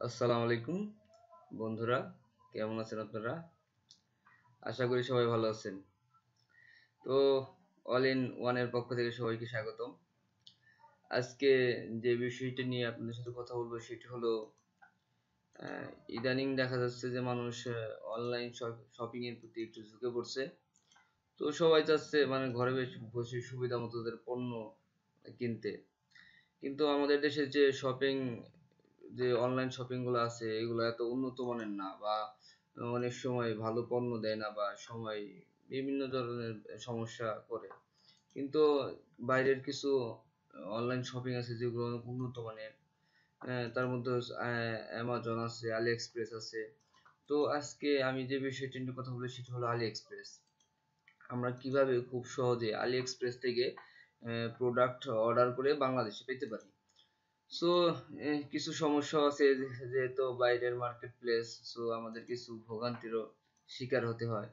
আসসালামু আলাইকুম, বন্ধুরা, কেমন আছেন আপনারা? আশা করি সবাই ভালো আছেন। তো অল ইন ওয়ানের পক্ষ থেকে সবাইকে স্বাগতম। আজকে যে বিষয়টি নিয়ে আপনাদের সাথে কথা বলব সেটি হলো ইদানিং দেখা যাচ্ছে যে মানুষ অনলাইন শপিং এর প্রতি একটু ঝুঁকে পড়ছে। তো সবাই চাচ্ছে মানে ঘরে বসে সুবিধা মতো তাদের পণ্য কিনতে। কিন্তু আমাদের দেশে যে শপিং যে অনলাইন শপিংগুলো আছে, এগুলো এত উন্নত মানের না বা অনেক সময় ভালো পণ্য দেয় না বা সময় বিভিন্ন ধরনের সমস্যা করে। কিন্তু বাইরের কিছু অনলাইন শপিং আছে যেগুলো অনেক উন্নত মানের। তার মধ্যে অ্যামাজন আছে আলি এক্সপ্রেস আছে। তো আজকে আমি যে বিষয়টি নিয়ে কথা বলি সেটা হলো আলি এক্সপ্রেস আমরা কীভাবে খুব সহজে আলি এক্সপ্রেস থেকে প্রোডাক্ট অর্ডার করে বাংলাদেশে পেতে পারি? সো কিছু সমস্যা আছে যেহেতু বাইরের মার্কেট প্লেস সো আমাদের কিছু ভোগান্তিরও শিকার হতে হয়।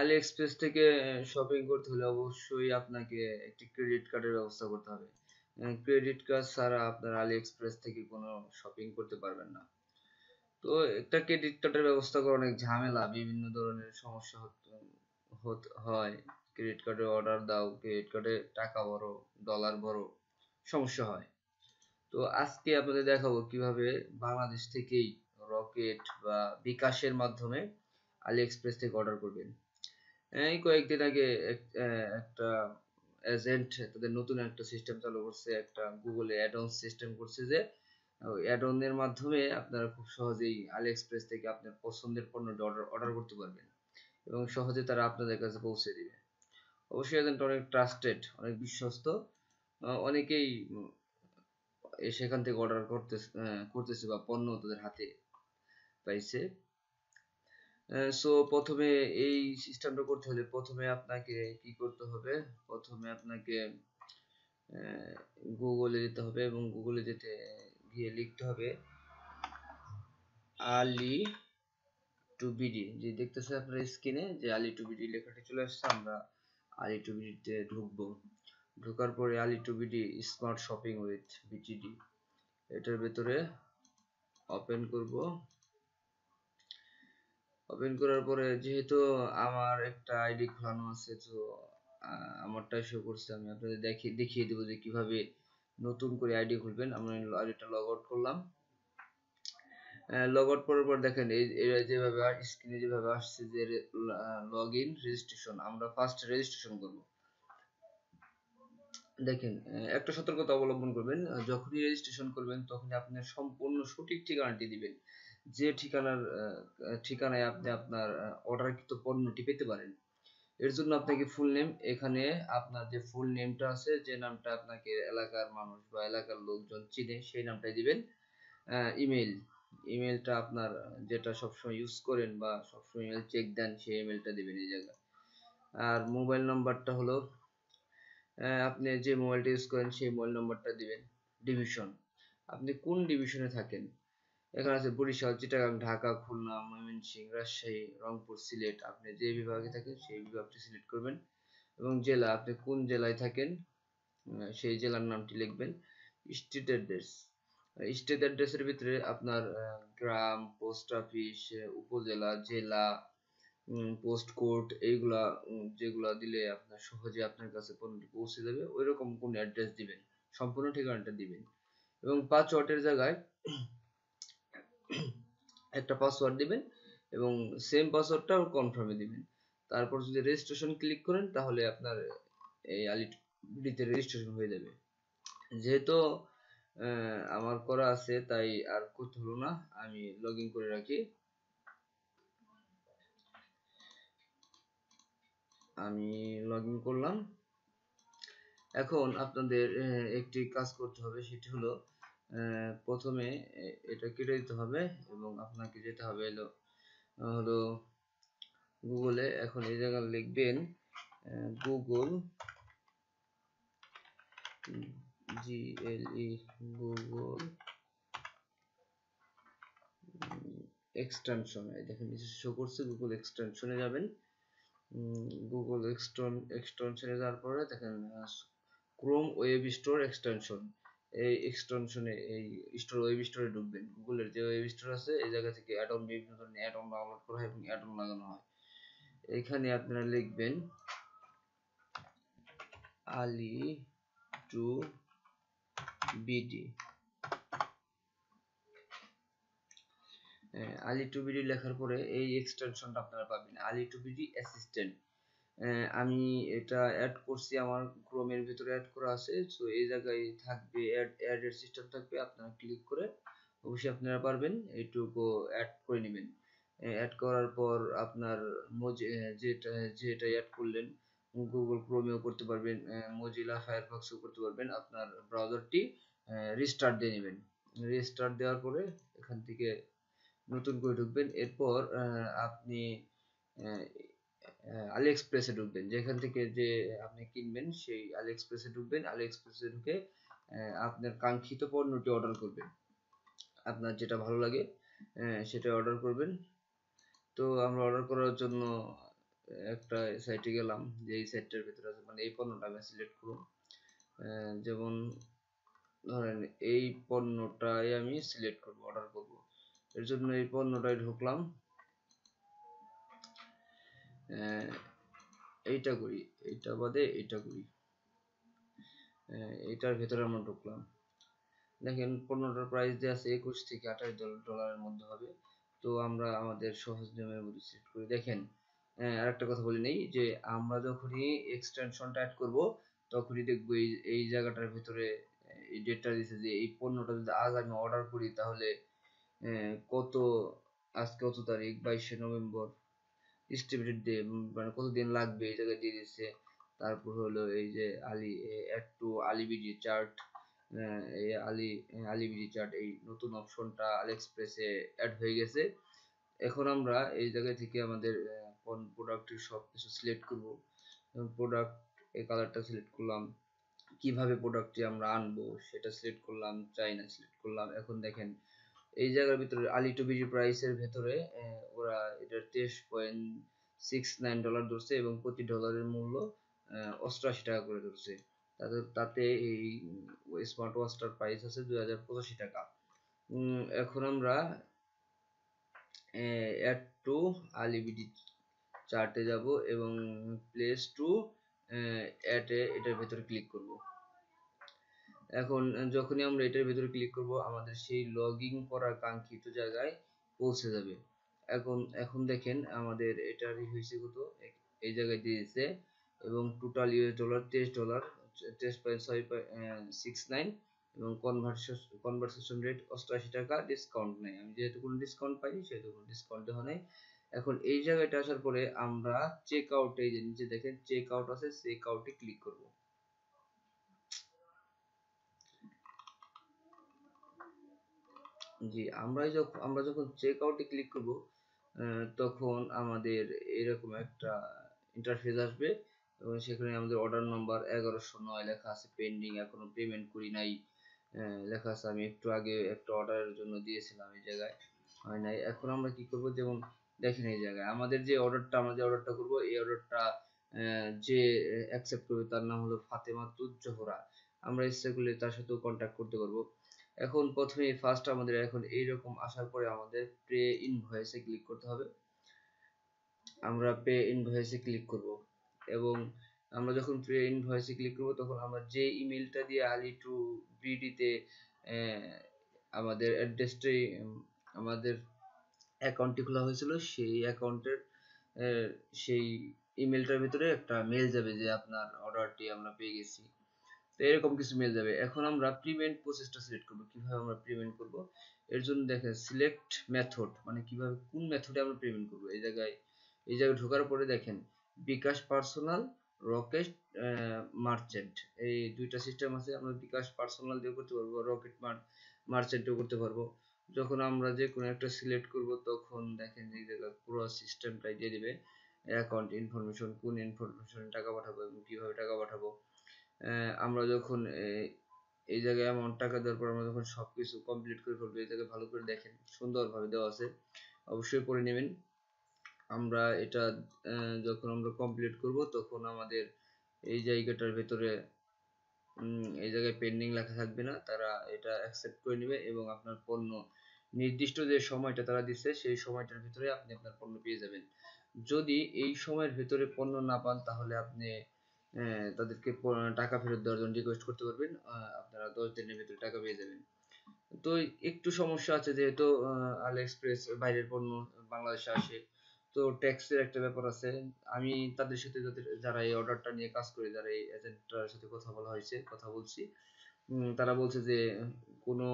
আলি এক্সপ্রেস থেকে শপিং করতে হলে অবশ্যই আপনাকে একটি ক্রেডিট কার্ডের ব্যবস্থা করতে হবে। ক্রেডিট কার্ড ছাড়া আপনার আলি এক্সপ্রেস থেকে কোনো শপিং করতে পারবেন না। তো একটা ক্রেডিট কার্ডের ব্যবস্থা করা অনেক ঝামেলা, বিভিন্ন ধরনের সমস্যা হয়। ক্রেডিট কার্ডে অর্ডার দাও ক্রেডিট কার্ডে টাকা ভরো ডলার ভরো, সমস্যা হয়। তো আজকে আপনাদের দেখাবো কীভাবে বাংলাদেশ থেকেই রকেট বা বিকাশের মাধ্যমে আলি এক্সপ্রেস থেকে অর্ডার করবেন। এই কয়েকদিন আগে একটা এজেন্ট তাদের নতুন একটা সিস্টেম চালু করছে, একটা গুগলে অ্যাড সিস্টেম করছে যে অ্যাড অনের মাধ্যমে আপনারা খুব সহজেই আলি এক্সপ্রেস থেকে আপনার পছন্দের পণ্যটা অর্ডার অর্ডার করতে পারবেন এবং সহজে তারা আপনাদের কাছে পৌঁছে দিবে। অবশ্যই এজেন্ট অনেক ট্রাস্টেড অনেক বিশ্বস্ত। অনেকেই সেখান থেকে অর্ডার করতে করতেছে বা পণ্য তাদের হাতে পাইছে। সো প্রথমে এই সিস্টেমটা করতে হলে প্রথমে আপনাকে কি করতে হবে? প্রথমে আপনাকে গুগলে যেতে হবে এবং গুগলে যেতে গিয়ে লিখতে হবে আলি টু বিডি। যে দেখতেছে আপনার স্ক্রিনে যে আলি টু বিডি লেখাটি চলে আসছে, আমরা আলি টু বিডিতে ঢুকবো। ঢোকার পরে Ali to BD smart shopping with BTD এটার ভেতরে ওপেন করব। ওপেন করার পরে যেহেতু আমার একটা আইডি খোলানো আছে, তো আমারটা শো করছে। আমি আপনাদের দেখিয়ে দেখিয়ে দেবো যে কীভাবে নতুন করে আইডি খুলবেন। আমরা আইডিটা লগ আউট করলাম। লগ আউট করার পর দেখেন, এই যেভাবে স্ক্রিনে যেভাবে আসছে যে লগ ইন রেজিস্ট্রেশন আমরা ফার্স্ট রেজিস্ট্রেশন করব। দেখেন একটা সতর্কতা অবলম্বন করবেন। যখনই রেজিস্ট্রেশন করবেন, তখনই আপনার সম্পূর্ণ সঠিক ঠিকানাটি দিবেন। যে ঠিকানার ঠিকানায় আপনি আপনার অর্ডারকৃত পণ্যটি পেতে পারেন। এর জন্য আপনাকে ফুল নেম এখানে আপনার যে ফুল নেমটা আছে, যে নামটা আপনাকে এলাকার মানুষ বা এলাকার লোকজন চিনে, সেই নামটাই দিবেন। ইমেল ইমেলটা আপনার, যেটা সবসময় ইউজ করেন বা সবসময় ইমেল চেক দেন, সেই ইমেলটা দিবেন এই জায়গায়। আর মোবাইল নাম্বারটা হলো আপনি যে মোবাইলটা ইউজ করেন সেই মোবাইল নাম্বারটা দিবেন। ডিভিশন আপনি কোন ডিভিশনে থাকেন? এখানে আছে বরিশাল, চিটাগাং, ঢাকা, খুলনা, ময়মনসিংহ, রাজশাহী, রংপুর, সিলেট। আপনি যে বিভাগে থাকেন সেই বিভাগটি সিলেক্ট করবেন এবং জেলা, আপনি কোন জেলায় থাকেন সেই জেলার নামটি লিখবেন স্ট্রিট অ্যাড্রেস স্টেট অ্যাড্রেসের ভিতরে আপনার গ্রাম পোস্ট অফিস উপজেলা, জেলা পোস্ট কোড এইগুলা যেগুলা দিলে আপনার সহজে আপনার কাছে পণ্যটি পৌঁছে যাবে ওই রকম কোন অ্যাড্রেস দিবেন সম্পূর্ণ ঠিকানাটা দিবেন। এবং পাসওয়ার্ডের জায়গায় একটা পাসওয়ার্ড দিবেন এবং সেম পাসওয়ার্ডটা কনফার্মে দিবেন। তারপর যদি রেজিস্ট্রেশন ক্লিক করেন, তাহলে আপনার এই আলিডিতে রেজিস্ট্রেশন হয়ে যাবে। যেহেতু আমার করা আছে, তাই আর করতে হলো না। আমি লগ করে রাখি। আমি লগ করলাম। এখন আপনাদের একটি কাজ করতে হবে, সেটি হলো প্রথমে এটা কেটে দিতে হবে এবং আপনাকে যেতে হবে হলো হলো গুগলে এখন এই জায়গায় লিখবেন গুগল জিএলই গুগল এক্সটেনশন দেখেন শো করছে গুগল এক্সটেনশনে যাবেন। গুগল এক্সটেনশনে যাওয়ার পরে দেখেন ক্রোম ওয়েব স্টোর এক্সটেনশন এই এক্সটেনশনে এই স্টোর ওয়েব স্টোরে ঢুকবেন। গুগলের যে ওয়েব স্টোর আছে, এই জায়গা থেকে অন বিভিন্ন ধরনের অ্যাড অন ডাউনলোড করা হয় এবং অ্যাড অন লাগানো হয়। এখানে আপনারা লিখবেন, Ali to BD. Ali to BD লেখার পরে এই এক্সটেনশনটা আপনারা পাবেন, আলি টু বিডি অ্যাসিস্ট্যান্ট আমি এটা অ্যাড করছি, আমার ক্রোমের ভিতরে অ্যাড করা আছে সো এই জায়গায় থাকবে অ্যাড অ্যাডের সিস্টেম থাকবে, আপনারা ক্লিক করে অবশ্যই আপনারা পারবেন, এইটুকু অ্যাড করে নেবেন। অ্যাড করার পর আপনার যেটা যেটা অ্যাড করলেন গুগল ক্রোমেও করতে পারবেন মজিলা ফায়ারফক্সও করতে পারবেন, আপনার ব্রাউজারটি রিস্টার্ট দিয়ে নেবেন। রিস্টার্ট দেওয়ার পরে এখান থেকে নতুন করে ঢুকবেন। এরপর আপনি আলি এক্সপ্রেসে ঢুকবেন। যেখান থেকে যে আপনি কিনবেন, সেই আলি এক্সপ্রেসে ঢুকবেন। আলি এক্সপ্রেসে ঢুকে আপনার কাঙ্ক্ষিত পণ্যটি অর্ডার করবেন। আপনার যেটা ভালো লাগে সেটা অর্ডার করবেন। তো আমরা অর্ডার করার জন্য একটা সাইটে গেলাম, যে এই সাইটটার ভিতরে আছে মানে এই পণ্যটা আমি সিলেক্ট করব যেমন ধরেন, এই পণ্যটাই আমি সিলেক্ট করব অর্ডার করব। এর জন্য এই পণ্যটায় ঢুকলাম। এইটা করি, এইটা বাদে এইটা করি। এটার ভেতরে আমরা ঢুকলাম। দেখেন পণ্যটার প্রাইস দেওয়া আছে একুশ থেকে আঠাশ ডলারের মধ্যে হবে। তো আমরা আমাদের সহজ নিয়মের মধ্যে সেট করি। দেখেন আর একটা কথা বলি নেই, যে আমরা যখনই এক্সটেনশনটা অ্যাড করব, তখনই দেখব এই এই জায়গাটার ভিতরে, এই ডেটটা দিছে যে এই পণ্যটা যদি আজ আমি অর্ডার করি, তাহলে কত, আজকে কত তারিখ? বাইশে নভেম্বর। এস্টিমেটেড ডে মানে কতদিন লাগবে এই জায়গায় দিয়ে দিচ্ছে? তারপর হলো এই যে Ali add to AliBD cart এই আলি আলিবিডি চার্ট এই নতুন অপশনটা আলি এক্সপ্রেসে অ্যাড হয়ে গেছে। এখন আমরা এই জায়গা থেকে আমাদের কোন প্রোডাক্টের সব কিছু সিলেক্ট করব। প্রোডাক্ট এই কালারটা সিলেক্ট করলাম। কীভাবে প্রোডাক্টটি আমরা আনব সেটা সিলেক্ট করলাম চাইনা সিলেক্ট করলাম। এখন দেখেন এই জায়গার ভিতরে আলি টু বিজি প্রাইসের ভেতরে ওরা এটা তেইশ পয়েন্ট সিক্স নাইন ডলার ধরছে এবং প্রতি ডলারের মূল্য অষ্টআশি টাকা করে ধরছে। তাতে তাতে এই স্মার্ট ওয়াচটার প্রাইস আছে দুই হাজার পঁচাশি টাকা। এখন আমরা অ্যাড টু আলিবিডি চার্টে যাব এবং প্লেস টু অ্যাডে এটার ভেতরে ক্লিক করব। এখন যখনই আমরা এটার ভেতরে ক্লিক করব, আমাদের সেই লগ ইন করার কাঙ্ক্ষিত জায়গায় পৌঁছে যাবে। এখন এখন দেখেন আমাদের এটার হয়েছে কত? এই জায়গায় দিয়েছে এবং টোটাল ইউএস ডলার তেইশ ডলার তেইশ পয়েন্ট ছয় সিক্স নাইন এবং কনভার্সন কনভার্সেশন রেট অষ্টআশি টাকা ডিসকাউন্ট নেই। আমি যেহেতু কোনো ডিসকাউন্ট পাইনি, সেহেতু কোনো ডিসকাউন্ট দেওয়া নেই। এখন এই জায়গাটা আসার পরে আমরা চেক আউট যে নিচে দেখেন চেক আউট আছে চেক আউটে ক্লিক করব। জি আমরা যখন আমরা যখন চেক আউটে ক্লিক করব তখন আমাদের এরকম একটা ইন্টারফেস আসবে এবং সেখানে আমাদের অর্ডার নাম্বার এগারোশো নয় লেখা আছে পেন্ডিং এখনও পেমেন্ট করি নাই। লেখা আছে আমি একটু আগে একটা অর্ডারের জন্য দিয়েছিলাম এই জায়গায়, হয় নাই। এখন আমরা কি করব? যেমন দেখেন এই জায়গায়, আমাদের যে অর্ডারটা আমরা যে অর্ডারটা করব, এই অর্ডারটা যে অ্যাকসেপ্ট করবে তার নাম হলো ফাতেমা তুজ্জোহরা। আমরা ইচ্ছা করলে তার সাথেও কন্ট্যাক্ট করতে পারব। এখন প্রথমে ফার্স্ট আমাদের এখন এইরকম আসার পরে আমাদের পে ইনভয়েসে ক্লিক করতে হবে। আমরা পে ইনভয়েসে ক্লিক করব এবং আমরা যখন পে ইনভয়েসে ক্লিক করব, তখন আমরা যে ইমেলটা দিয়ে আলি টু বিডিতে আমাদের অ্যাড্রেসটি আমাদের অ্যাকাউন্টটি খোলা হয়েছিল, সেই অ্যাকাউন্টের সেই ইমেলটার ভিতরে একটা মেল যাবে যে আপনার অর্ডারটি আমরা পেয়ে গেছি। তো এরকম কিছু মেল যাবে। এখন আমরা পেমেন্ট প্রসেসটা সিলেক্ট করব। কীভাবে আমরা পেমেন্ট করব? এর জন্য দেখেন সিলেক্ট মেথড মানে কীভাবে, কোন মেথডে আমরা পেমেন্ট করব? এই জায়গায় এই জায়গায় ঢোকার পরে দেখেন, বিকাশ পার্সোনাল রকেট মার্চেন্ট এই দুইটা সিস্টেম আছে, আমরা বিকাশ পার্সোনাল দিয়ে করতে পারব রকেট মার্চেন্টও করতে পারব। যখন আমরা যে কোনো একটা সিলেক্ট করব, তখন দেখেন এই জায়গায় পুরো সিস্টেমটাই দিয়ে দিবে। অ্যাকাউন্ট ইনফরমেশন কোন ইনফরমেশন টাকা পাঠাবো এবং কীভাবে টাকা পাঠাবো। আমরা যখন এই জায়গায় অ্যামাউন্ট টাকা দেওয়ার পর আমরা যখন সবকিছু কমপ্লিট করে ফেলব, এই জায়গায় ভালো করে দেখেন, সুন্দরভাবে দেওয়া আছে। অবশ্যই পড়ে নেবেন। আমরা এটা যখন আমরা কমপ্লিট করব, তখন আমাদের এই জায়গাটার ভেতরে এই জায়গায় পেন্ডিং লেখা থাকবে না। তারা এটা অ্যাকসেপ্ট করে নেবে এবং আপনার পণ্য, নির্দিষ্ট যে সময়টা তারা দিচ্ছে, সেই সময়টার ভিতরে আপনি আপনার পণ্য পেয়ে যাবেন। যদি এই সময়ের ভিতরে পণ্য না পান, তাহলে আপনি তাদেরকে টাকা ফেরত দেওয়ার জন্য রিকোয়েস্ট করতে পারবেন। আপনারা দশ দিনের ভিতরে টাকা পেয়ে যাবেন। তো একটু সমস্যা আছে যেহেতু আলি এক্সপ্রেস বাইরের পণ্য বাংলাদেশে আসে। তো ট্যাক্সের একটা ব্যাপার আছে। আমি তাদের সাথে যারা এই অর্ডারটা নিয়ে কাজ করে, যারা এই এজেন্টটার সাথে কথা বলা হয়েছে, কথা বলছি তারা বলছে যে, কোনো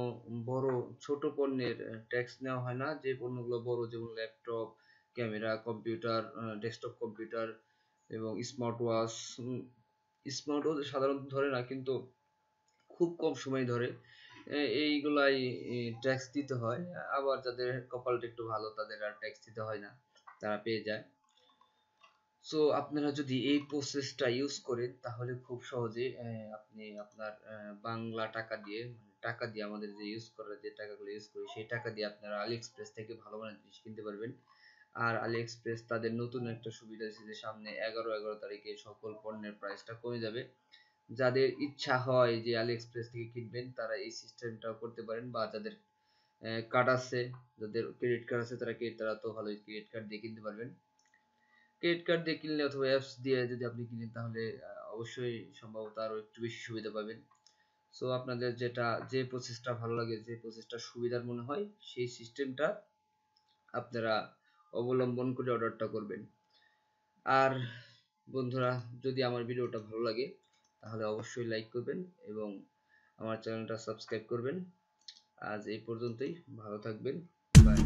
বড়, ছোট পণ্যের ট্যাক্স নেওয়া হয় না। যে পণ্যগুলো বড়, যেমন laptop camera computer desktop computer এবং স্মার্ট ওয়াচ স্মার্ট ওয়াচ সাধারণত ধরে না, কিন্তু খুব কম সময় ধরে। এইগুলাই ট্যাক্স দিতে হয়। আবার যাদের কপালটা একটু ভালো, তাদের আর ট্যাক্স দিতে হয় না। তারা পেয়ে যায়। সো আপনারা যদি এই প্রসেসটা ইউজ করেন, তাহলে খুব সহজে আপনি আপনার বাংলা টাকা দিয়ে মানে টাকা দিয়ে আমাদের যে ইউজ করার যে টাকাগুলো ইউজ করি, সেই টাকা দিয়ে আপনারা আলি এক্সপ্রেস থেকে ভালো মানের জিনিস কিনতে পারবেন। আর আলি তাদের নতুন একটা সুবিধা যে সামনে এগারো এগারো তারিখে সকল পণ্যের প্রাইসটা কমে যাবে। যাদের ইচ্ছা হয় যে আলি থেকে কিনবেন, তারা এই সিস্টেমটাও করতে পারেন বা যাদের কার্ড আছে, যাদের ক্রেডিট কার্ড আছে, তারা তারা তো ভালোই ক্রেডিট কার্ড দিয়ে কিনতে পারবেন। ক্রেডিট কার্ড দিয়ে কিনলে অথবা অ্যাপস দিয়ে যদি আপনি কিনেন, তাহলে অবশ্যই সম্ভবত আরও একটু বেশি সুবিধা পাবেন। সো আপনাদের যেটা, যে প্রসেসটা ভালো লাগে, যে প্রসেসটা সুবিধার মনে হয়, সেই সিস্টেমটা আপনারা অবলম্বন করে অর্ডারটা করবেন। আর বন্ধুরা, যদি আমার ভিডিওটা ভালো লাগে, তাহলে অবশ্যই লাইক করবেন এবং আমার চ্যানেলটা সাবস্ক্রাইব করবেন। আজ এই পর্যন্তই, ভালো থাকবেন বাই